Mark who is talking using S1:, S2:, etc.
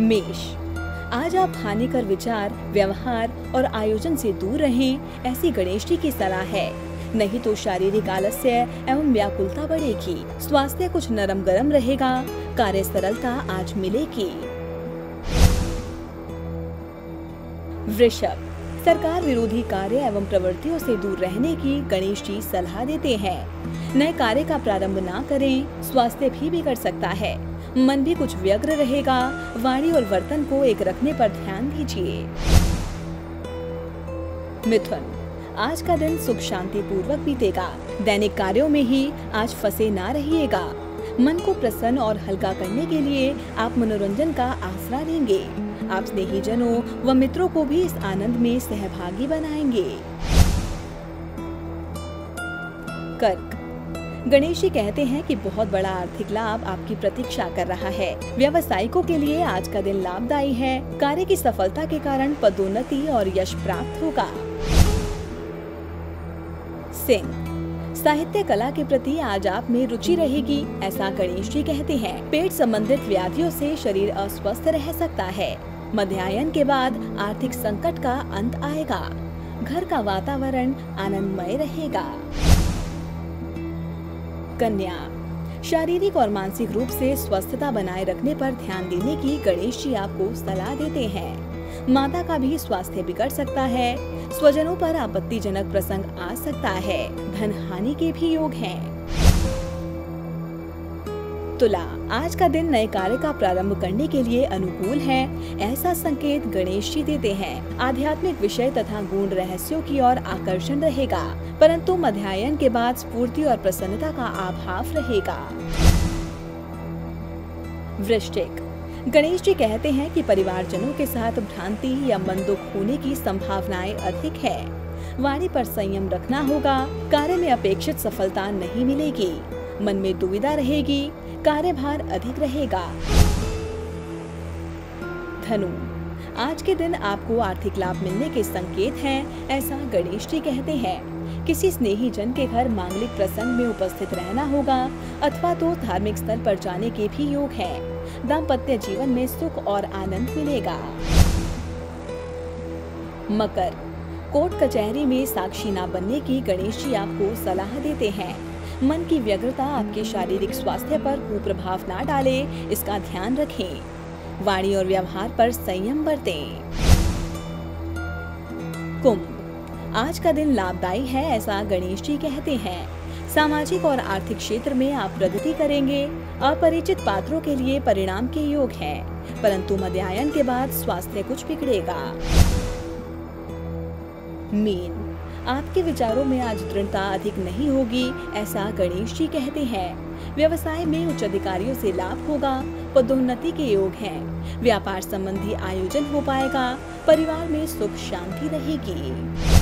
S1: मेष। आज आप हानिकर विचार, व्यवहार और आयोजन से दूर रहें, ऐसी गणेश जी की सलाह है। नहीं तो शारीरिक आलस्य एवं व्याकुलता बढ़ेगी, स्वास्थ्य कुछ नरम गरम रहेगा, कार्य सरलता आज मिलेगी। वृषभ, सरकार विरोधी कार्य एवं प्रवृत्तियों से दूर रहने की गणेश जी सलाह देते हैं। नए कार्य का प्रारंभ ना करें, स्वास्थ्य भी बिगड़ सकता है। मन भी कुछ व्यग्र रहेगा। वाणी और वर्तन को एक रखने पर ध्यान दीजिए। मिथुन, आज का दिन सुख शांति पूर्वक बीतेगा। दैनिक कार्यों में ही आज फंसे ना रहिएगा। मन को प्रसन्न और हल्का करने के लिए आप मनोरंजन का आसरा लेंगे आप स्नेही जनों व मित्रों को भी इस आनंद में सहभागी बनाएँगे। कर्क गणेश जी कहते हैं कि बहुत बड़ा आर्थिक लाभ आपकी प्रतीक्षा कर रहा है। व्यवसायिकों के लिए आज का दिन लाभदायी है। कार्य की सफलता के कारण पदोन्नति और यश प्राप्त होगा। सिंह, साहित्य कला के प्रति आज आप में रुचि रहेगी, ऐसा गणेश जी कहते हैं। पेट संबंधित व्याधियों से शरीर अस्वस्थ रह सकता है। मध्यायन के बाद आर्थिक संकट का अंत आएगा। घर का वातावरण आनंदमय रहेगा। कन्या शारीरिक और मानसिक रूप से स्वस्थता बनाए रखने पर ध्यान देने की गणेश जी आपको सलाह देते हैं माता का भी स्वास्थ्य बिगड़ सकता है, स्वजनों पर आपत्तिजनक प्रसंग आ सकता है धन हानि के भी योग हैं। तुला आज का दिन नए कार्य का प्रारंभ करने के लिए अनुकूल है, ऐसा संकेत गणेश जी देते हैं। आध्यात्मिक विषय तथा गुण रहस्यों की ओर आकर्षण रहेगा, परंतु मध्यायन के बाद स्फूर्ति और प्रसन्नता का आभाव रहेगा। वृश्चिक, गणेश जी कहते हैं कि परिवारजनों के साथ भ्रांति या मन दुख होने की संभावनाएँ अधिक है। वाणी पर संयम रखना होगा, कार्य में अपेक्षित सफलता नहीं मिलेगी। मन में दुविधा रहेगी कार्यभार अधिक रहेगा। धनु आज के दिन आपको आर्थिक लाभ मिलने के संकेत हैं, ऐसा गणेश जी कहते हैं। किसी स्नेही जन के घर मांगलिक प्रसंग में उपस्थित रहना होगा अथवा तो धार्मिक स्थल पर जाने के भी योग है। दाम्पत्य जीवन में सुख और आनंद मिलेगा। मकर कोर्ट कचहरी में साक्षी न बनने की गणेश जी आपको सलाह देते हैं। मन की व्यग्रता आपके शारीरिक स्वास्थ्य पर कुप्रभाव न डाले इसका ध्यान रखें। वाणी और व्यवहार पर संयम बरतें। कुंभ। आज का दिन लाभदायी है ऐसा गणेश जी कहते हैं। सामाजिक और आर्थिक क्षेत्र में आप प्रगति करेंगे। अपरिचित पात्रों के लिए परिणाम के योग हैं, परंतु मध्यायन के बाद स्वास्थ्य कुछ बिगड़ेगा। मीन। आपके विचारों में आज दृढ़ता अधिक नहीं होगी, ऐसा गणेश जी कहते हैं। व्यवसाय में उच्च अधिकारियों से लाभ होगा, पदोन्नति के योग हैं। व्यापार संबंधी आयोजन हो पाएगा, परिवार में सुख शांति रहेगी।